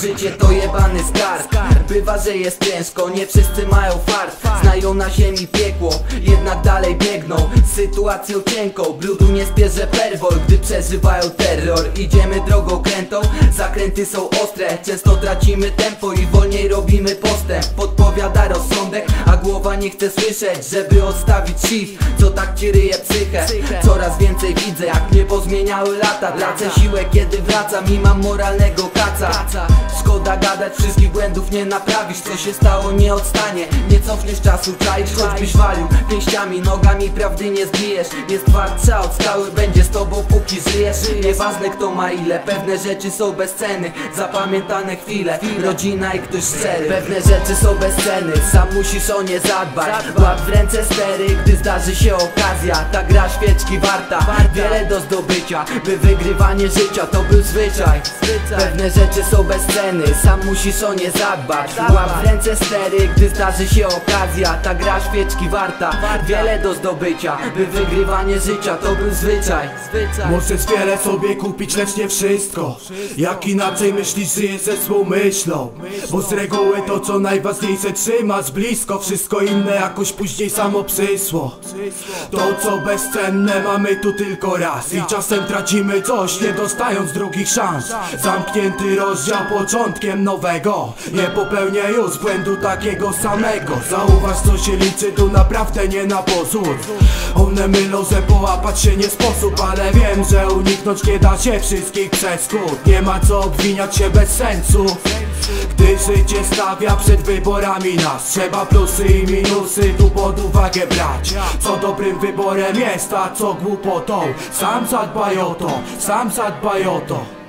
Życie to jebany skarb Bywa, że jest ciężko, nie wszyscy mają fart. Znają na ziemi piekło, jednak dalej biegną. Sytuacją cienką, bludu nie spierze perwol. Gdy przeżywają terror Idziemy drogą krętą, zakręty są ostre Często tracimy tempo i wolniej robimy postęp. Głowa nie chce słyszeć Żeby odstawić shift, co tak ci ryje psychę? Coraz więcej widzę, jak mnie pozmieniały lata. Tracę siłę, kiedy wracam i mam moralnego kaca. Szkoda gadać, wszystkich błędów nie naprawisz. Co się stało nie odstanie, nie cofniesz czasu Czaisz, choćbyś walił pięściami, nogami Prawdy nie zbijesz, jest twardsza od skały Będzie z tobą póki żyjesz Nieważne kto ma ile, pewne rzeczy są bez ceny. Zapamiętane chwile, rodzina i ktoś szczery. Pewne rzeczy są bez ceny, sam musisz o nie zadbać. Łap w ręce stery, gdy zdarzy się okazja. Ta gra świeczki warta, wiele do zdobycia By wygrywanie życia to był zwyczaj. Pewne rzeczy są bez ceny, sam musisz o nie zadbać. Łap w ręce stery, gdy zdarzy się okazja. Ta gra świeczki warta, wiele do zdobycia By wygrywanie życia to był zwyczaj Możesz wiele sobie kupić, lecz nie wszystko. Jak inaczej myślisz, żyjesz ze swą myślą? Bo z reguły to co najważniejsze trzymasz blisko. Wszystko inne jakoś później samo przysło To co bezcenne mamy tu tylko raz. I czasem tracimy coś, nie dostając drugich szans. Zamknięty rozdział początkiem nowego. Nie popełnię już błędu takiego samego. Zauważ co się liczy tu naprawdę nie na pozór. One mylą, że połapać się nie sposób Ale wiem, że uniknąć nie da się wszystkich przeszkód Nie ma co obwiniać się bez sensu. Gdy życie stawia przed wyborami nas Trzeba plusy i minusy tu pod uwagę brać. Co dobrym wyborem jest, a co głupotą. Sam zadbaj o to, sam zadbaj o to